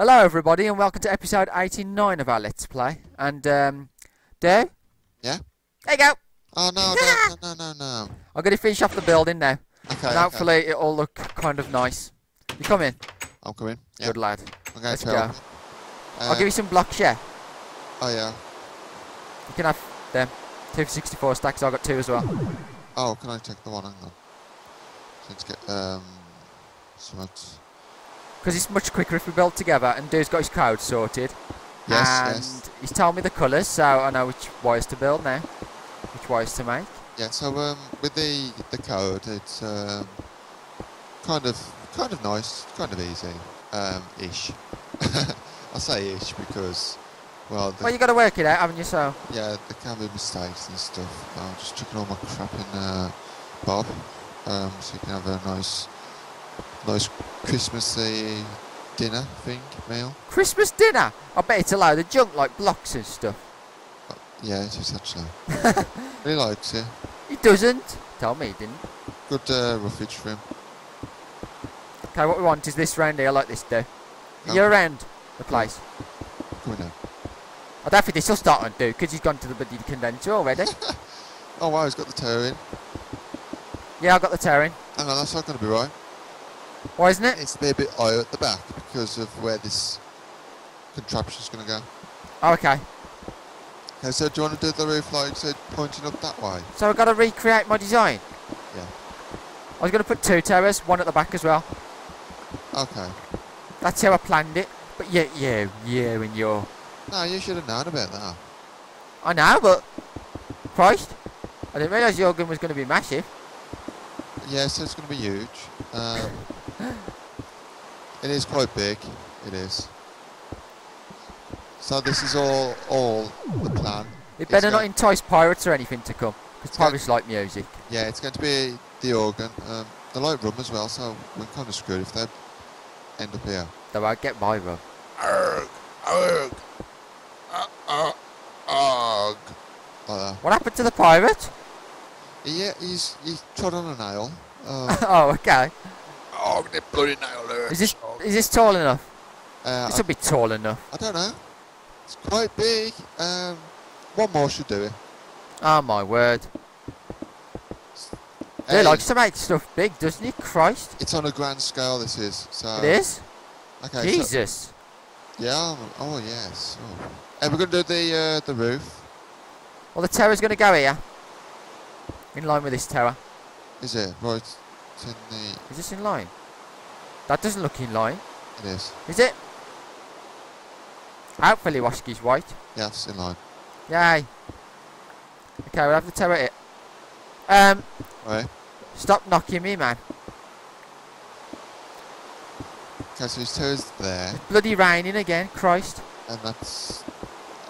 Hello, everybody, and welcome to episode 89 of our Let's Play. And, um, Do? Yeah? There you go. Oh no, no, no, no, no. I'm going to finish off the building now. Okay. and okay. hopefully it'll look kind of nice. You come in. I'm coming. Good lad. Okay, let's go. me. I'll Uh, give you some blocks, yeah. Oh yeah. You can have them. 264 stacks, I've got two as well. Oh, can I take the one? Hang on. Let's get um. Smokes. Because it's much quicker if we build together, and Dude's got his code sorted. Yes, and yes. he's telling me the colours, so I know which wires to build now. Which wires to make. Yeah. So um, with the the code, it's um, kind of kind of nice, kind of easy, um, ish. I say ish because, well, Well, you got to work it out, haven't you, so... yeah, there can be mistakes and stuff. I'm just chucking all my crap in uh, Bob, um, so you can have a nice, nice Christmassy dinner thing meal. Christmas dinner! I bet it's a load of junk, like blocks and stuff. Uh, yeah, it is actually. he likes it. He doesn't. Tell me he didn't. Good uh, roughage for him. Okay, what we want is this round here, like this, do. Oh. You're around the place. Coming in. I don't think this will start on do, because he's gone to the bloody condenser already. Oh wow, he's got the toe in. yeah, I've got the tearing. Hang on, that's not going to be right. Why isn't it? It's to be a bit higher at the back because of where this contraption's going to go. Oh, okay. Okay, so do you want to do the roof like so pointing up that way? So I've got to recreate my design. Yeah. I was going to put two towers, one at the back as well. Okay. That's how I planned it. But yeah, you, you and your... No, you should have known about that. I know, but... Christ. I didn't realise Jorgen was going to be massive. Yeah, so it's going to be huge. Um, it is quite big. It is. So this is all all the plan. It It's better not got- entice pirates or anything to come. Because It's pirates like music. Yeah, it's going to be the organ. Um, they like rum as well, so we're kind of screwed if they end up here. They won't get my rum. Arg, arg, uh, uh. Like. What happened to the pirate? Yeah, he's he's trod on a nail. Uh, oh, okay. oh, the bloody nail hurts. Is this is this tall enough? Uh, This will be tall enough. I don't know. It's quite big. Um, one more should do it. Oh my word. He Hey, likes to make stuff big, doesn't he? Christ. It's on a grand scale. This is. So. it is? Okay. so- Jesus. yeah. Oh, yes. Oh. And we're gonna do the uh, the roof. Well, the tower's going to go here. In line with this tower. Is it right? It's in the. Is this in line? That doesn't look in line. It is. Is it? Hopefully Washki's white. Yes, in line. Yay. Okay, we'll have the tower here. Um, Right. stop knocking me, man. Okay, so his toes there, It's bloody raining again, Christ. and that's.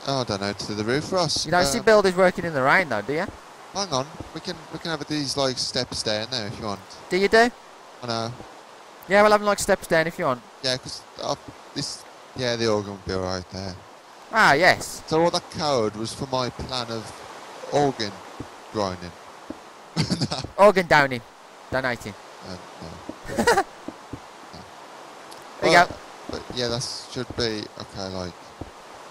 Oh, I don't know. To the roof, Ross. You don't see Um, builders working in the rain though, do you? Hang on. We can we can have these like steps down there if you want. Do you do? I know. Yeah, we'll have them like steps down if you want. Yeah, because this. Yeah, the organ will be alright there. Ah, yes. So all that code was for my plan of organ grinding. Organ downing. Donating. uh, no. No. There you go. But yeah, that should be okay, like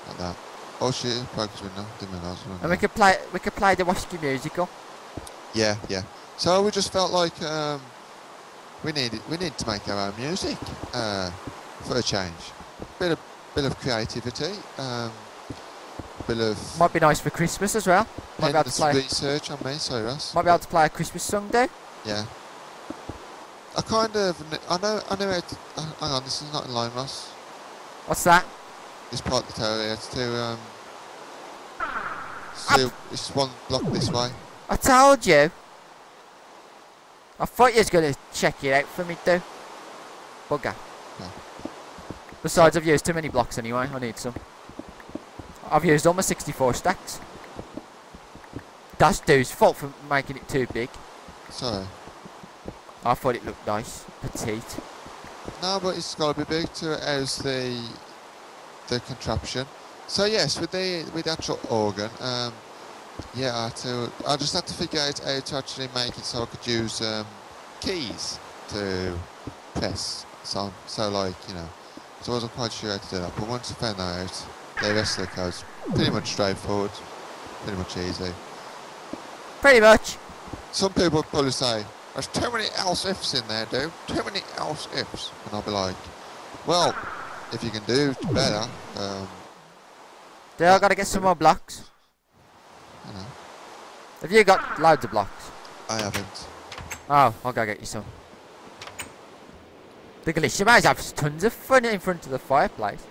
like that. Oh shit, focus window. Didn't realise. And we could play we could play the Washki musical. Yeah, yeah. So we just felt like um, we needed we need to make our own music uh, for a change. Bit of bit of creativity. Um, bit of Might be nice for Christmas as well. Might be able to play research on me. Sorry, Ross. might be able to play a Christmas song do. Yeah. I kind of I know I know how to, uh, hang on. This is not in line, Ross. What's that? This part of the tower here. It's to um. So it's one block this way. I told you. I thought you was gonna check it out for me do. Bugger. Yeah. Besides I've used too many blocks anyway, I need some. I've used all my 64 stacks. That's dude's fault for making it too big. Sorry. I thought it looked nice. Petite. No, but it's got to be big to house the the contraption. So yes, with the with the actual organ, um, yeah, I to. I just had to figure out how to actually make it so I could use um, keys to press. So so like you know, So I wasn't quite sure how to do that. But once I found that out, the rest of the code's pretty much straightforward, pretty much easy. Pretty much. Some people would probably say, there's too many else ifs in there, dude. Too many else ifs. And I'll be like, well, if you can do better, um, Do I gotta get some more blocks? Have you got loads of blocks? I haven't. Oh, I'll go get you some. The Galician have tons of fun in front of the fireplace.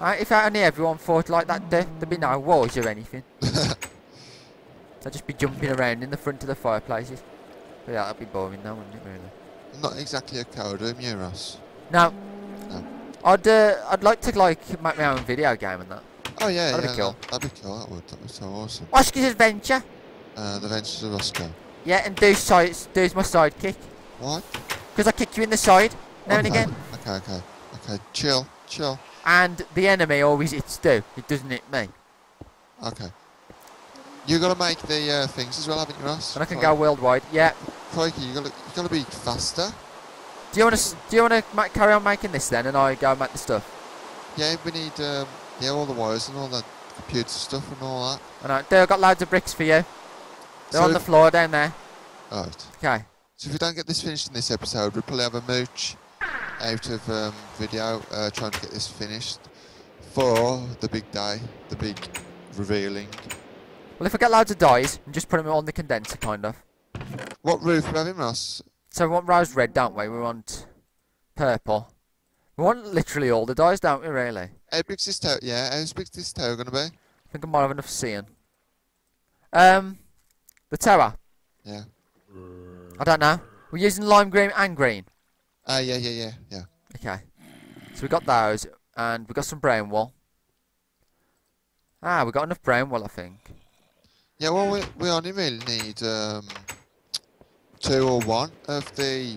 Right, if only everyone fought like that, there, there'd be no wars or anything. They'd just be jumping around in the front of the fireplaces. But yeah, that'd be boring though, wouldn't it, really? Not exactly a code room, you, Ross. No. No. I'd, uh, I'd like to, like, make my own video game and that. Oh yeah, That'd be cool. that- That'd be cool. That would. That would be so awesome. Oshka's Adventure. Uh, the Ventures of Roscoe. Yeah, and Deuce, side, Deuce my sidekick. What? Because I kick you in the side, now and again. Okay, okay, okay. Chill, chill. And the enemy always hits Stu. It doesn't hit me. Okay. You gotta make the uh, things as well, haven't you, Ross? And I can go worldwide. Yeah. Crikey, you gotta, you gotta be faster. Do you want to? Do you want to carry on making this then, and I go and make the stuff? Yeah, we need um, yeah all the wires and all the computer stuff and all that. I know. Do I've got loads of bricks for you. They're So on the floor down there. Right. Okay. So if we don't get this finished in this episode, we'll probably have a mooch out of um, video uh, trying to get this finished for the big day, the big revealing. Well, if I get loads of dyes, and just put them on the condenser, kind of. What roof we having, Ross? So we want rose red, don't we? We want purple. We want literally all the dyes, don't we? Really? How big's this tower? Yeah, how big's this tower gonna be? I think I might have enough seeing. Um, the tower. Yeah. I don't know. We're using lime green and green. Ah, yeah, yeah, yeah, yeah. Okay. So we got those, and we got some brown wool. Ah, we got enough brown wool, I think. Yeah, well, we, we only really need um, two or one of the,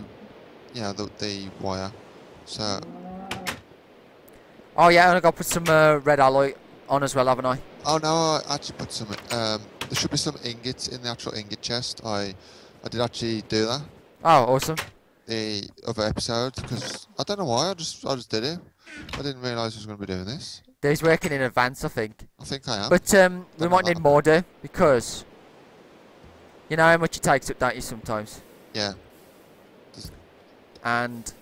you know, the, the wire. So, Oh yeah, and I got to put some uh, red alloy on as well, haven't I? oh no, I actually put some, um, there should be some ingots in the actual ingot chest. I, I did actually do that. Oh, awesome. the other episode because I don't know why I just I just did it. I didn't realise I was going to be doing this. He's working in advance, I think. I think I am. But um, we might need more, do because you know how much it takes up, don't you? Sometimes, yeah, and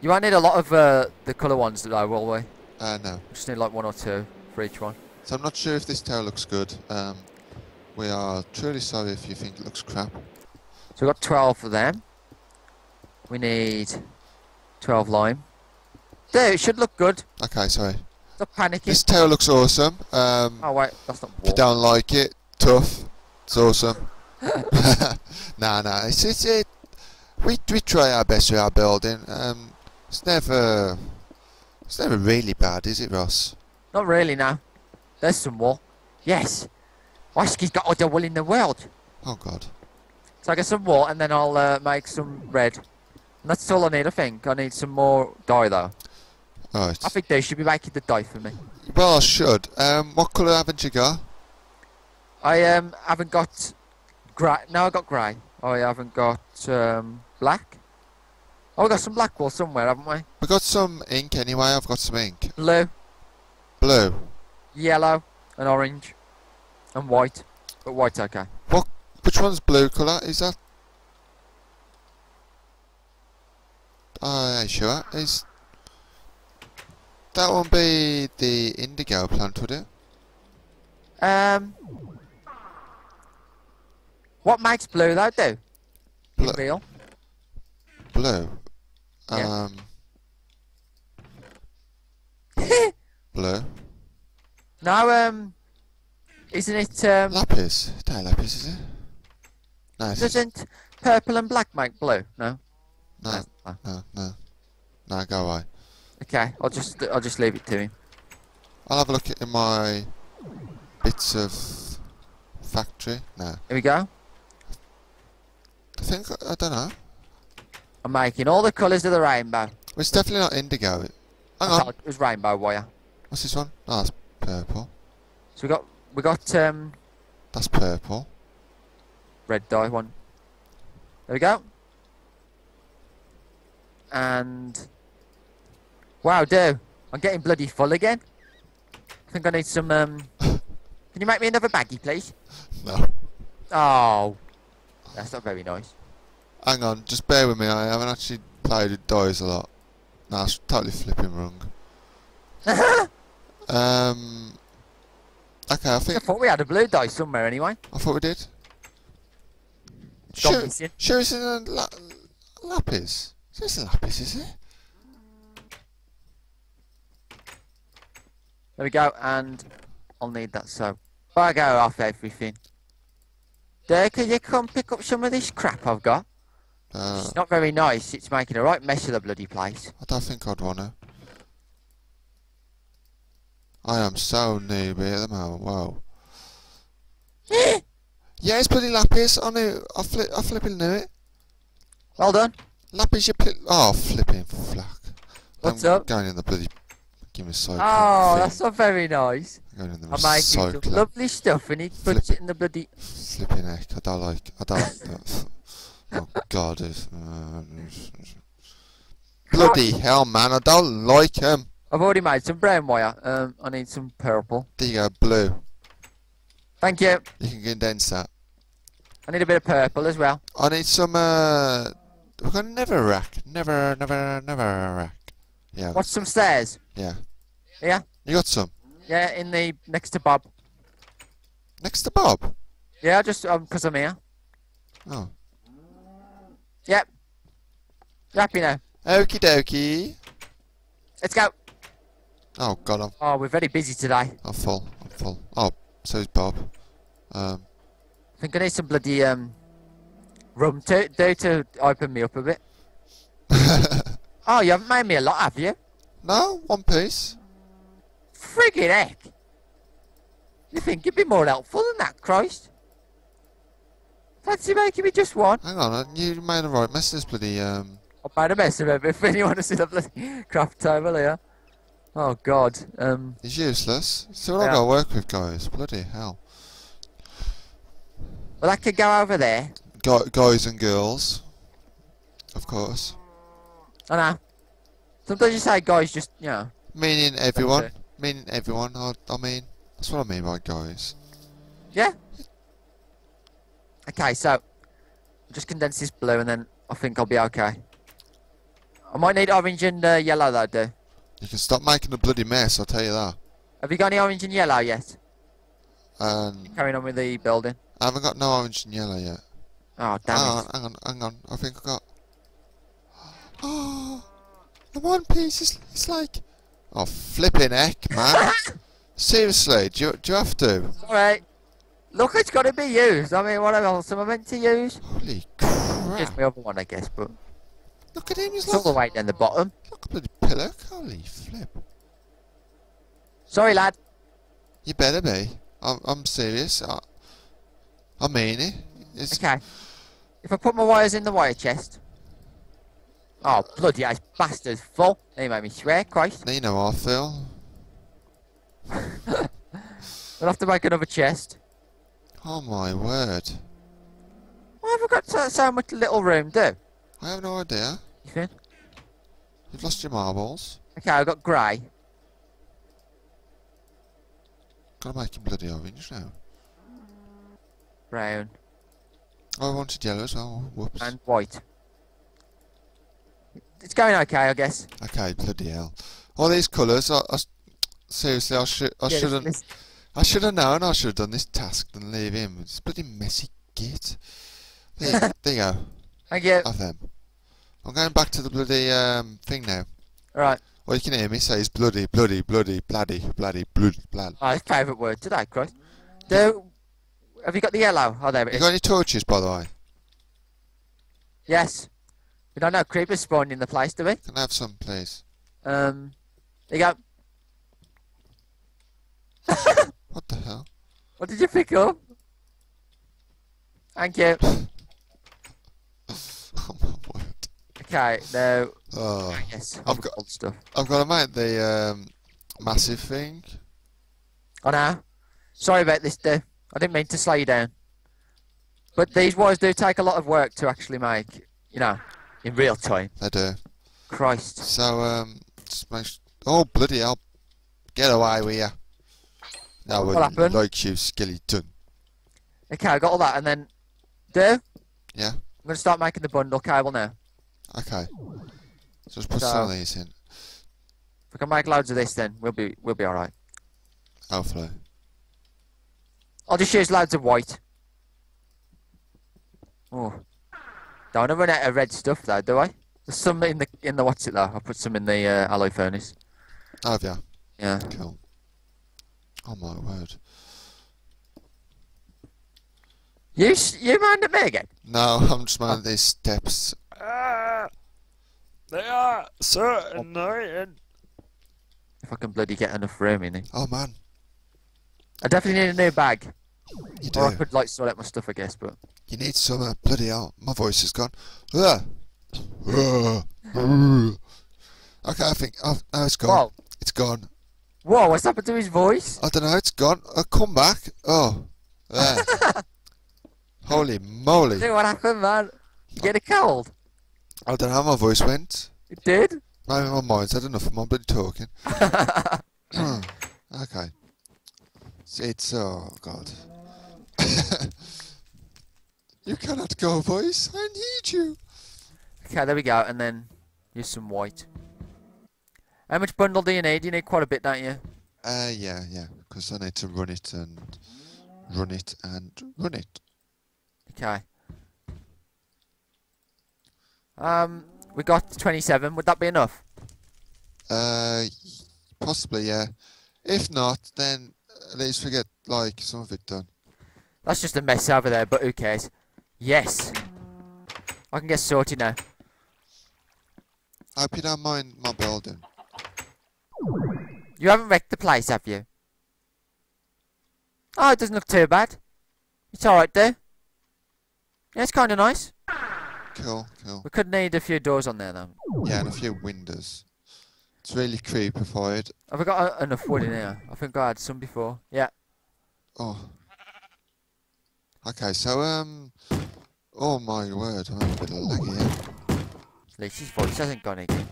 you won't need a lot of uh, the colour ones, though, will we? uh, no. We just need like one or two for each one. So I'm not sure if this tower looks good. Um, we are truly sorry if you think it looks crap. So we've got 12 for them. We need 12 lime. There, it should look good. Okay, sorry. Stop panicking. This tail looks awesome. Um, Oh wait, that's not if you don't like it, tough. It's awesome. nah, nah. It's, it's it. We we try our best with our building. Um, it's never it's never really bad, is it, Ross? Not really now. There's some more. Yes. Oski's got all the wool in the world. Oh God. So I get some wool and then I'll uh, make some red. And that's all I need, I think. I need some more dye though. I think they should be making the dye for me. Well, I should. Um, what colour haven't you got? I um haven't got grey. No, I got grey. I haven't got um black. Oh, we got some black wool somewhere, haven't we? We got some ink anyway. I've got some ink. Blue, Blue. yellow, and orange, and white. But white's okay. Which one's blue colour? Is that? Oh, yeah, sure. Is that one be the indigo plant? Would it? Um, what makes blue though? Do Blue. real? Blue. Yeah. Um. blue. No, um, isn't it? Um, Lapis. Ain't lapis, is it? No, it's doesn't purple and black make blue? No. no, No. no, no. No, go away. Okay, I'll just I'll just leave it to him. I'll have a look at in my bits of factory. No, Here we go. I think I don't know. I'm making all the colours of the rainbow. It's definitely not indigo. Hang I on. It was rainbow wire. What's this one? Oh, that's purple. So we got we got um That's purple. red dye one. There we go. And Wow, do. I'm getting bloody full again. I think I need some, um... Can you make me another baggie, please? No. Oh. That's not very nice. Hang on, just bear with me. I haven't actually played with dice a lot. No, it's totally flipping wrong. um. Okay, I I thought we had a blue dye somewhere anyway. I thought we did. Sure, sure, it's in a la- lapis. It's a lapis, is it? There we go, and I'll need that so. I go off everything. There, can you come pick up some of this crap I've got? Uh, It's not very nice. It's making a right mess of the bloody place. I don't think I'd want to. I am so newbie at the moment. Wow. Yeah, it's bloody lapis. I knew. I, fli- I flipping knew it. Well done. Lapis, you pli- Oh, flipping flack. What's I'm up? Going in the bloody. Give me side. Oh, that's not very nice. Going in the I'm making lovely stuff and he puts it in the bloody... Flipping heck. I don't like. I don't like that. Oh, God. It's, uh, bloody hell, man. I don't like him. I've already made some brown wire. Um, I need some purple. There you go, blue. Thank you. You can condense that. I need a bit of purple as well. I need some, uh... We've got Netherrack. Never, never, never rack. Yeah, What's some stairs? yeah. Yeah? You got some? Yeah, in the... next to Bob. Next to Bob? Yeah, just um 'cause I'm here. Oh. Yep. Happy now? Okie dokie. Let's go. Oh, God, I'm, Oh, we're very busy today. I'm full. I'm full. Oh, so's Bob. Um, I think I need some bloody um rum to do to open me up a bit. Oh, you haven't made me a lot, have you? no, one piece. Friggin' heck! You think you'd be more helpful than that, Christ? Fancy making me just one? Hang on, uh, you made a right mess of this bloody, um... I've made a mess of everything. You want to see the bloody craft table here? Oh God. Um. It's useless. See what i Yeah. got to work with, guys. Bloody hell. Well, I could go over there. Gu guys and girls. Of course. I know. Sometimes you say guys just, you know. Meaning everyone. Meaning everyone. I, I mean, that's what I mean by guys. Yeah. Okay, so just condense this blue, and then I think I'll be okay. I might need orange and uh, yellow though, do. You can stop making a bloody mess, I'll tell you that. Have you got any orange and yellow yet? Um, and Carrying on with the building. I haven't got no orange and yellow yet. Oh damn hang it! on, hang on, hang on. I think I got. Oh, the one piece is it's like. Oh, flipping heck, man. Seriously, do you, do you have to? Alright. Look, it's got to be used. I mean, what else am I meant to use? Holy Just crap. my other one, I guess, but Look at him, he's it's all like, the way down the bottom. Look a bloody pillock. Holy flip. Sorry, lad. You better be. I'm, I'm serious. I, I mean it. It's, Okay. If I put my wires in the wire chest. Oh, bloody ass bastard's full. They made me swear, Christ. you know how I feel. We'll have to make another chest. Oh my word. Why have I got so, so much little room, do? I have no idea. You think? You've lost your marbles. Okay, I've got grey. Gotta make him bloody orange now. brown, Oh, I wanted yellow as well. Whoops. and white. It's going okay, I guess. Okay, bloody hell. All these colours, I, I seriously, I should, I Yeah, shouldn't, this- I should have known. I should have done this task than leave him. It's bloody messy git. There, there you go. Thank you. Have them. I'm going back to the bloody um thing now. Right. Well, you can hear me say it's bloody, bloody, bloody, bloody, bloody, blood, blood. My favourite word today, Christ. Do, have you got the yellow? Oh, there it You is. got any torches, by the way? Yes. We don't know creepers spawned in the place, do we? Can I have some, please? Um, there you go. What the hell? What did you pick up? Thank you. Oh. Okay, now, Oh, yes, I've got- stuff. I've got to make the um massive thing. Oh no. Sorry about this, dude. I didn't mean to slow you down. But these wires do take a lot of work to actually make, you know, in real time. They do. Christ. So um, Smash. Oh, bloody hell. Get away with you. No What one happened? likes you, skeleton. Okay, I got all that, and then do. Yeah. I'm gonna start making the bundle cable now. Okay. So just put So- some of these in. If we can make loads of this, then we'll be we'll be all right. Hopefully. I'll just use loads of white. Oh, don't wanna run out of red stuff though, do I? There's some in the in the what's it though? I put some in the uh, alloy furnace. Oh, have ya? Yeah. Cool. Oh my word. You you mind at me again? No, I'm just minding these steps. Ah, they are so annoying. If I can bloody get enough room in it. Oh man, I definitely need a new bag, you or I could like sort out my stuff, I guess. But You need some uh, bloody hell. My voice is gone. Ah. Ah. Ah. Okay, I think. Oh, no, it's gone. whoa, It's gone. whoa, what's happened to his voice? I don't know, it's gone. Uh, come back. Oh. There. Holy moly. Dude, what happened, man? You get a cold? I don't know how my voice went. It did. Maybe my mind's had enough of my bloody talking. okay. It's, it's oh god. you cannot go, voice. I need you. Okay, there we go, and then use some white. How much bundle do you need? You need quite a bit, don't you? Uh, yeah, yeah. Because I need to run it and run it and run it. Okay. Um, we got 27. Would that be enough? Uh, possibly, yeah. If not, then at least we get like some of it done. That's just a mess over there, but who cares? Yes. I can get sorted now. I hope you don't mind my building. You haven't wrecked the place, have you? Oh, it doesn't look too bad. It's alright there. Yeah, it's kind of nice. Cool, cool. We could need a few doors on there, though. Yeah, and a few windows. It's really creepified. Have we got uh, enough wood in here? I think I had some before. Yeah. Oh. Okay, so um. Oh my word, I'm a bit laggy here. At least his voice hasn't gone again.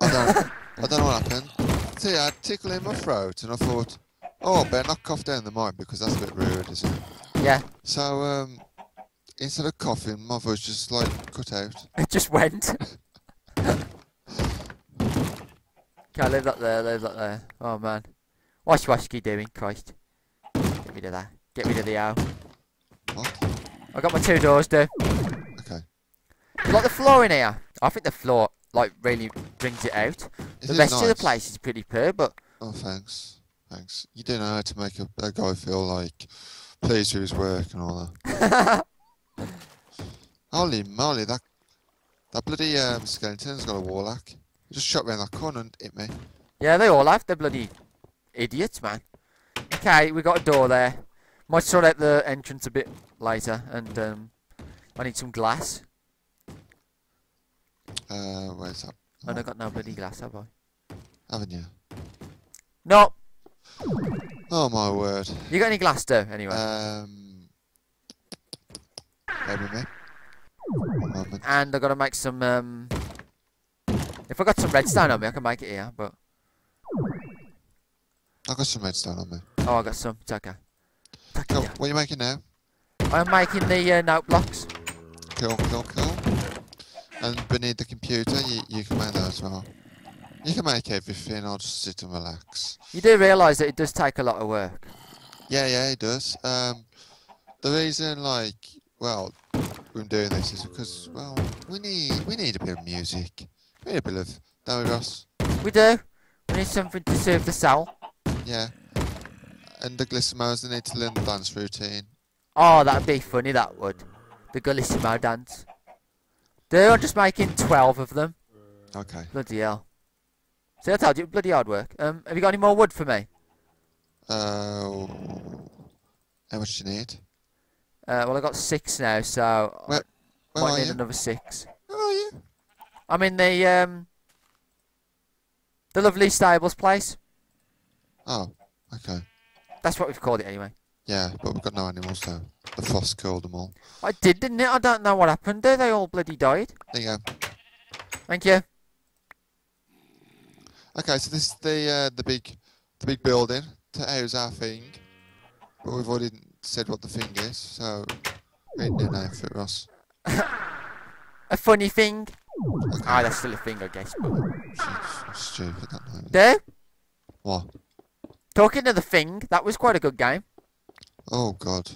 I don't, I don't know what happened. See, I had tickle in my throat, and I thought, oh, I better not cough down the mic because that's a bit rude, isn't it? Yeah, So um, instead of coughing, my voice just like cut out. it just went. okay, leave that there, leave that there. Oh man. What's Washki doing, Christ? Get rid of that. Get rid of the owl. What? I got my two doors, dude. Okay. You like the floor in here? I think the floor, like, really brings it out. Is the it rest of the place is pretty poor, but Oh, thanks. Thanks. You do know how to make a, a guy feel like pleased with his work and all that. Holy moly, that that bloody um, skeleton's got a warlock. He just shot round that corner and hit me. yeah, they all have. They're bloody idiots, man. Okay, we got a door there. Might sort out the entrance a bit later, and um, I need some glass. Uh, where's that? And I got no bloody glass, have I? Haven't you? No. Oh my word. You got any glass, though? Anyway. Um, bear with me. And I gotta make some. Um, if I got some redstone on me, I can make it here. But I got some redstone on me. oh, I got some. It's okay. Take Cool. What are you making now? I'm making the uh, note blocks. Cool, cool, cool. And beneath the computer, you, you can make that as well. You can make everything. I'll just sit and relax. You do realise that it does take a lot of work. Yeah, yeah, it does. Um, the reason, like, well, we're doing this is because, well, we need we need a bit of music. We need a bit of, don't we, Ross? We do. We need something to serve the soul. Yeah. And the Glissimos, they need to learn the dance routine. Oh, that'd be funny. That would. The Gallissimo dance. I'm just making 12 of them. Okay. Bloody hell. See, I told you, bloody hard work. Um, have you got any more wood for me? Uh, how much do you need? Uh, well, I got six now, so Where- I Where might need you? another six. Where are you? I'm in the um, the lovely stables place. Oh, okay. That's what we've called it anyway. Yeah, but we've got no animals now. The frost killed them all. I did, didn't it? I don't know what happened. There, they all bloody died. There you go. Thank you. Okay, so this is the uh, the big the big building to house our thing, but we've already said what the thing is. So read the name for it, Ross. A funny thing. Okay. Ah, that's still a thing, I guess. But... Stupid that name. There. What? Talking to the thing, that was quite a good game, Oh God.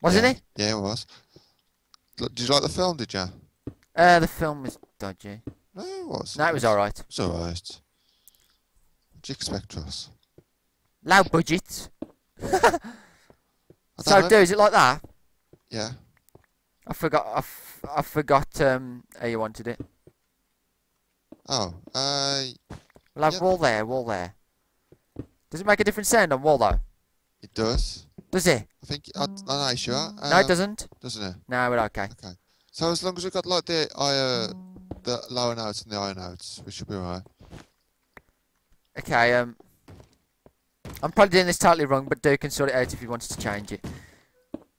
wasn't yeah. it? Yeah, it was. Did you like the film? Did you? Uh, the film was dodgy. No, it was. No, it was alright. It was alright. What do you expect, Ross? Low budget. I don't So, know. do is it like that? Yeah. I forgot. I, f- I forgot um, how you wanted it. Oh, uh, We'll have Yep. wall there, wall there. Does it make a different sound on wall though? it does. Does it? I think. I, I'm not sure. no, Um, it doesn't. Doesn't it? No, we're okay. Okay. So as long as we've got like the higher, the lower notes and the higher notes, we should be alright. Okay. Um, I'm probably doing this totally wrong, but Duke can sort it out if he wants to change it.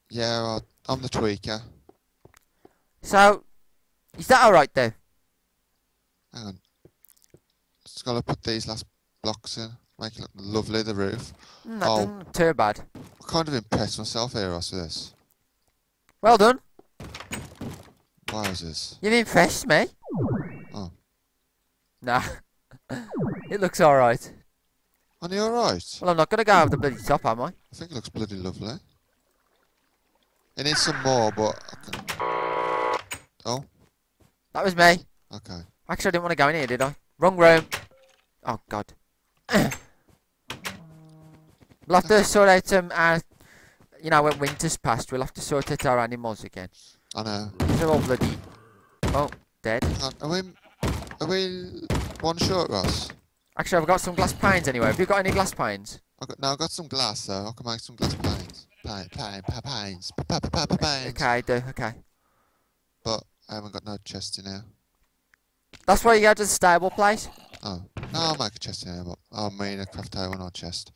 Yeah, well, I'm the tweaker. So, is that all right though? Hang on. Just gotta put these last blocks in. Make it look lovely, the roof. Mm, that Oh. too bad. I kind of impressed myself here, Ross, with this. Well done. Wowzers. You've impressed me. Oh. Nah. it looks all Aren't you alright? Well, I'm not gonna go over the bloody top, am I? I think it looks bloody lovely. It needs some more, but I can... Oh, That was me. okay. Actually, I didn't want to go in here, did I? Wrong room. Oh God. we'll have to sort out um, our, you know, when winter's passed, we'll have to sort out our animals again. I know. They're all bloody. Oh, dead. Are we, are we one short, Ross? Actually, I've got some glass panes anyway. Have you got any glass panes? I got, now I've got some glass, though. I can make some glass panes. Pine, pine, panes. Pa- pa- pa- pa- pa- Okay, I do. Okay. But I haven't got no chest in here. That's why you go to the stable place. Oh. No, I'll make a chest in here, but I mean a craft table, not a chest.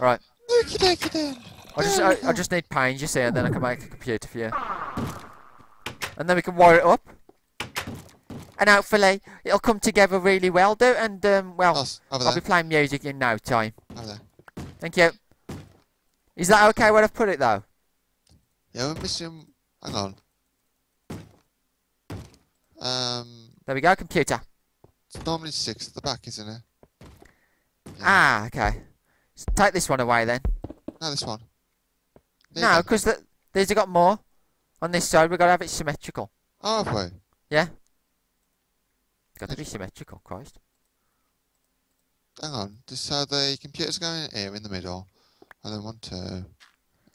Right. Okie dokie then. I just, I, I just need panes, you see, and then I can make a computer for you. And then we can wire it up. And hopefully it'll come together really well, do. And um, well, I'll be playing music in no time. Thank you. Is that okay where I've put it though? Yeah, we're missing... Hang on. Um, There we go, computer. it's normally six at the back, isn't it? Yeah. Ah, okay. S take this one away then. No, this one. There No, because the, these have got more. On this side, we've got to have it symmetrical. Oh, have we? Got to be symmetrical, Christ. Hang on. Just so the computer's going here in the middle. And then one, two.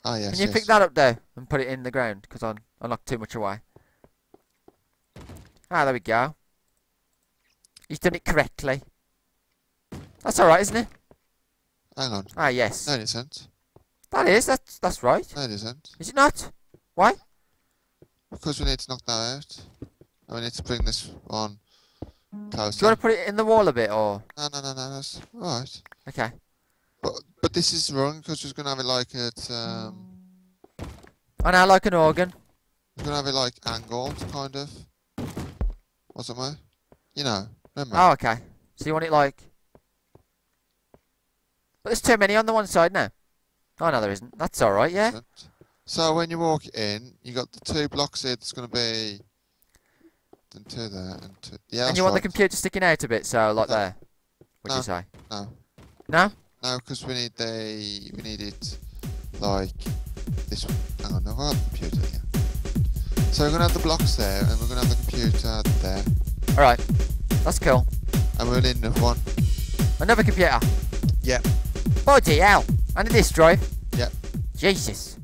Oh, yes, Can you yes. pick that up there and put it in the ground? Because I I knocked too much away. Ah, there we go. He's done it correctly. That's alright, isn't it? Hang on. Ah, yes. No, it isn't. That is, that's, that's right. No, it isn't. Is it not? Why? Because we need to knock that out. And we need to bring this one Do you want to put it in the wall a bit, or...? No, no, no, no. That's right. Okay. But but this is wrong because we're gonna have it like at um I know, like an organ. we're gonna have it like angled kind of. Wasn't we? You know, remember? Oh, okay. So you want it like... But there's too many on the one side now. Oh, no, there isn't. That's alright, yeah? So when you walk in, you got the two blocks here. That's gonna be. Then two there and two. Yeah. and you want the computer sticking out a bit, so like No. there. What'd No. you say? No. No? No, because we need the we need it like this one. Hang on, I've got the computer here. So we're gonna have the blocks there, and we're gonna have the computer there, Alright. That's cool. and we'll need another one. Another computer. Yep. Bloody hell. And a disk drive. Yep. Jesus.